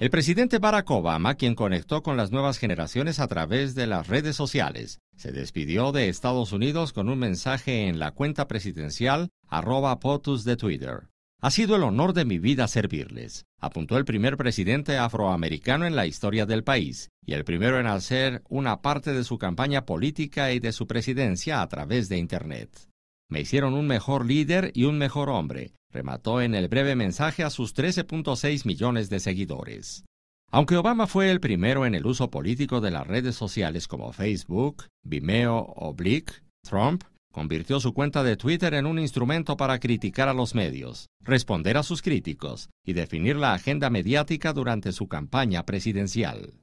El presidente Barack Obama, quien conectó con las nuevas generaciones a través de las redes sociales, se despidió de Estados Unidos con un mensaje en la cuenta presidencial arroba POTUS de Twitter. Ha sido el honor de mi vida servirles, apuntó el primer presidente afroamericano en la historia del país y el primero en hacer una parte de su campaña política y de su presidencia a través de Internet. Me hicieron un mejor líder y un mejor hombre, remató en el breve mensaje a sus 13.6 millones de seguidores. Aunque Obama fue el primero en el uso político de las redes sociales como Facebook, Vimeo o Blick, Trump convirtió su cuenta de Twitter en un instrumento para criticar a los medios, responder a sus críticos y definir la agenda mediática durante su campaña presidencial.